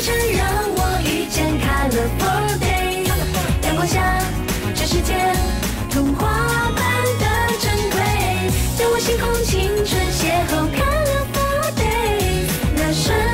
晨让我遇见 California，阳光下，这世界童话般的珍贵，在我星空青春邂逅 California，那。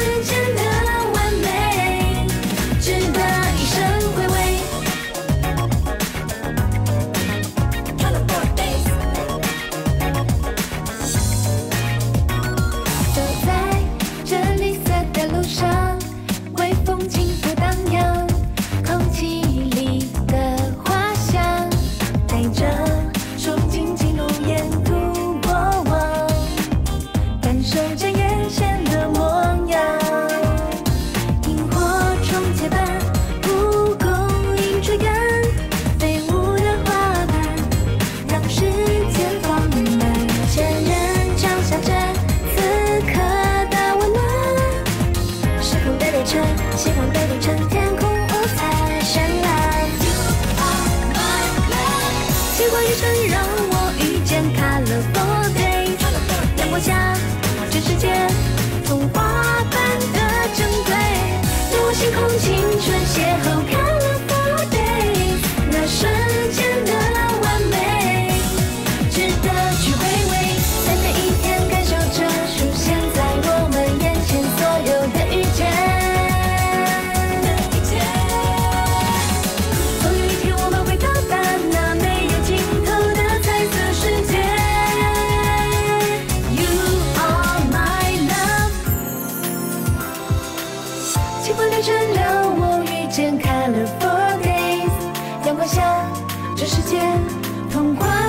奇幻旅程让我遇见 Colorful Days，阳光下，这世界童光。